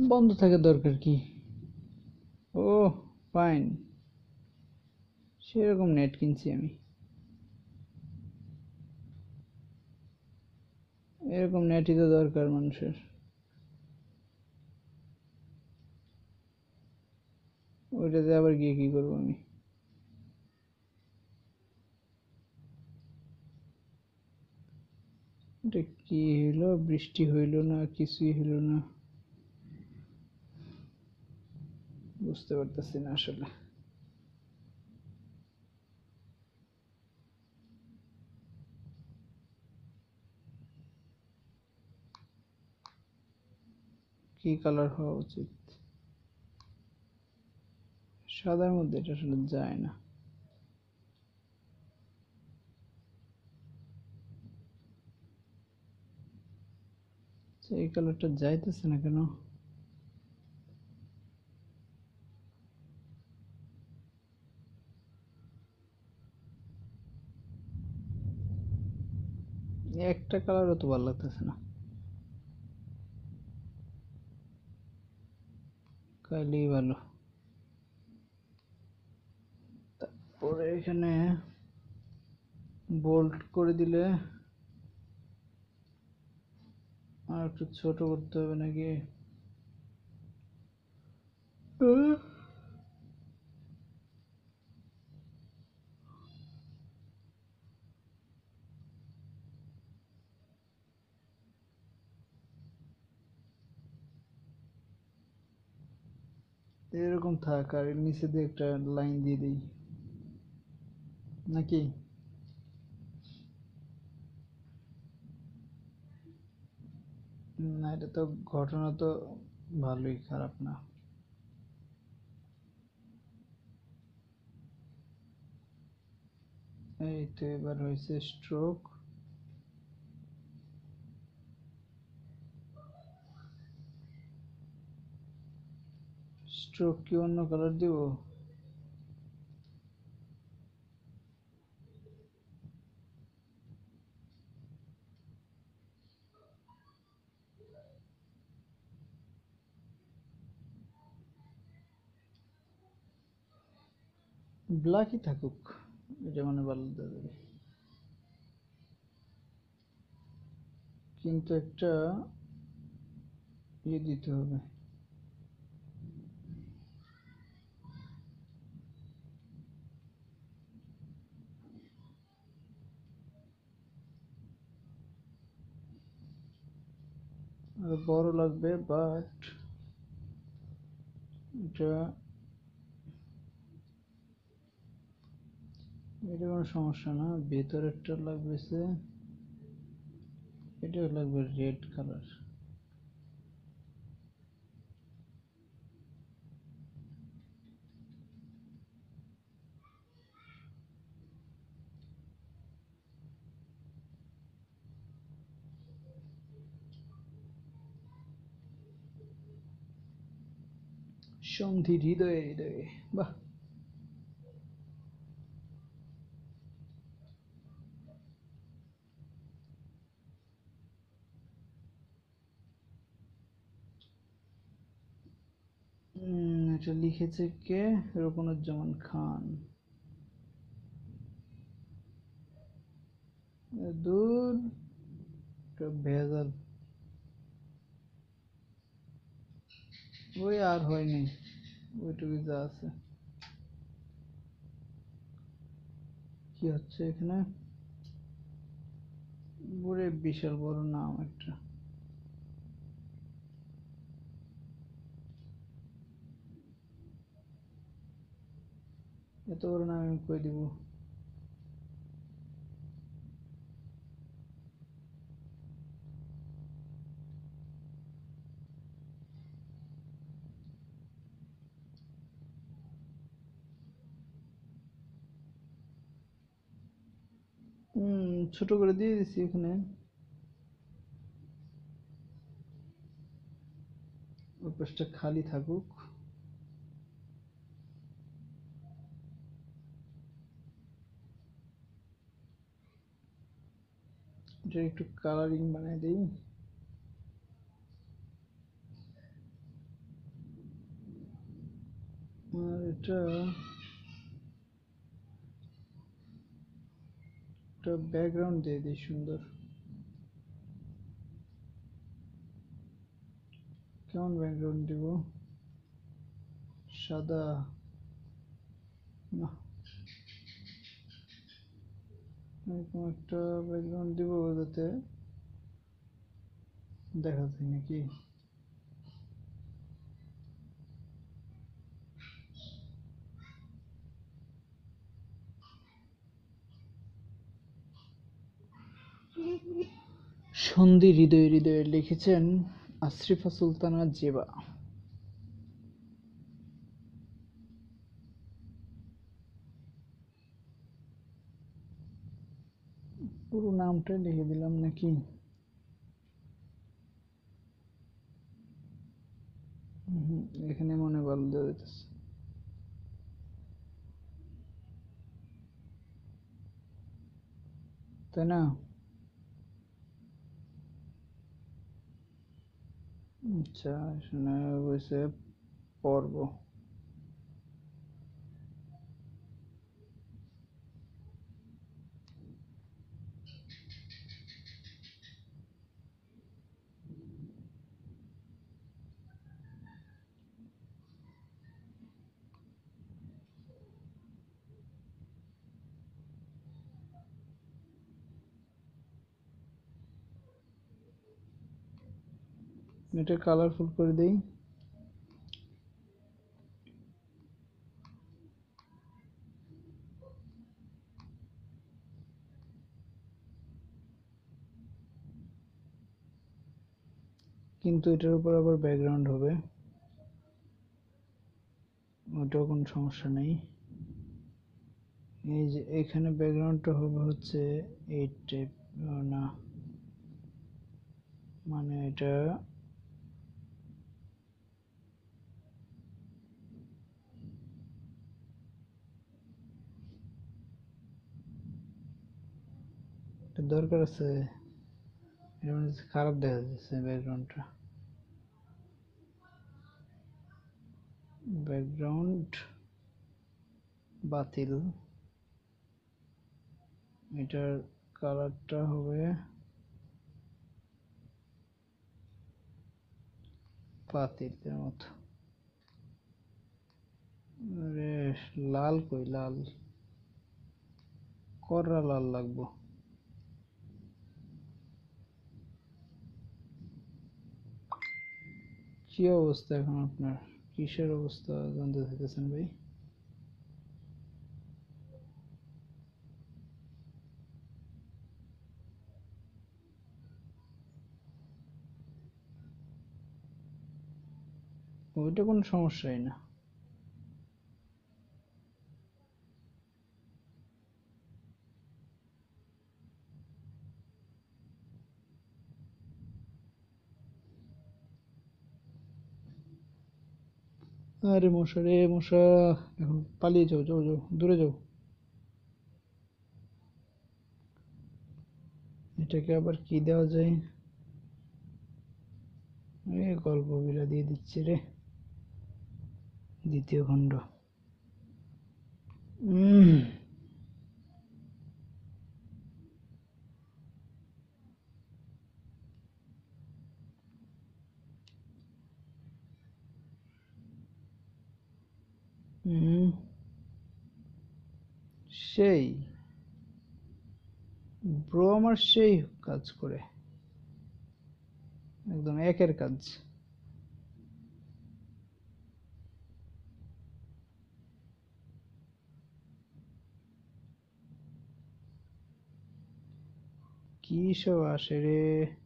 বন্ধ থাকা দরকার কি? ও ফাইন সেরকম নেট কিনছি আমি। এরকম নেটই তো দরকার মানুষের। ওইটাতে আবার গিয়ে কি করব আমি? কি হইল? বৃষ্টি হইল না, কিছুই হইল না। বুঝতে পারতেছি না আসলে। কি কালার হওয়া উচিত? সাদার মধ্যে এটা আসলে যায় না। আচ্ছা, এই কালারটা যাইতেছে না কেন? একটা কালারও তো ভালো লাগতেছে না। কাইলেই ভালো। তারপরে এখানে বোল্ট করে দিলে আর একটু ছোট করতে হবে নাকি? এরকম থাক আর নিচে দিয়ে একটা লাইন দিয়ে দিই। নাকি? না, এটা তো ঘটনা তো ভালোই খারাপ না। এই তো এবার হয়েছে স্ট্রোক স্ট্রোক কি অন্য কালার দিব? ব্ল্যাকই থাকুক, এটা মানে ভালো দেবে কিন্তু একটা ইয়ে দিতে হবে। বড় লাগবে বাট এটা এটা কোনো সমস্যা না। ভেতরেরটা লাগবে সে, এটাও লাগবে রেড কালার সন্ধি হৃদয়ে হৃদয়ে বাহ এটা লিখেছে কে রুকনুজ্জামান খান। দূর। ভেজাল। ওই আর হয়নি। ওইটুকু যা আছে কি হচ্ছে এখানে? বুড়ে বিশাল বড় নাম একটা। এত বড় নাম আমি কই দিব? হুম, ছোট করে দিয়ে দিছি এখানে। খালি থাকুক। এটা একটু কালারিং বানাই দিই। আর এটা একটা ব্যাকগ্রাউন্ড দিয়ে দিই, সুন্দর। কেমন ব্যাকগ্রাউন্ড দিব? সাদা। না। এরকম একটা ব্যাকগ্রাউন্ড দিব যাতে দেখা যায় নাকি? সন্ধি হৃদয়ে হৃদয়ে লিখেছেন আশরিফা সুলতানা জেবা। পুরো নামটা লিখে দিলাম নাকি? এখানে মনে ভালো দেওয়া তাই না? আচ্ছা এখানে হয়েছে পর্ব। এটা কালারফুল করে দেই। কিন্তু এটার উপর আবার ব্যাকগ্রাউন্ড হবে। ওটাও কোনো সমস্যা নেই। এই যে এখানে ব্যাকগ্রাউন্ডটা হবে হচ্ছে এই টাইপ না। মানে এটা দরকার আছে এটা মনে খারাপ দেখা যাচ্ছে ব্যাকগ্রাউন্ডটা ব্যাকগ্রাউন্ড বাতিল। এটার কালারটা হবে পাতিলের মতো। লাল কই? লাল। কররা লাল লাগবো। কি অবস্থা এখন আপনার? কিসের অবস্থা জানতে চাইতেছেন ভাই? ওইটা কোনো সমস্যাই না। আরে মশা রে মশা এখন পালিয়ে যাও যাও যাও, দূরে যাও। এটাকে আবার কি দেওয়া যায়? এ গল্প বিলা দিয়ে দিচ্ছে রে। দ্বিতীয় খণ্ড। হুম সেই ব্রো আমার সেই কাজ করে। একদম একের কাজ। কি সব আসে রে?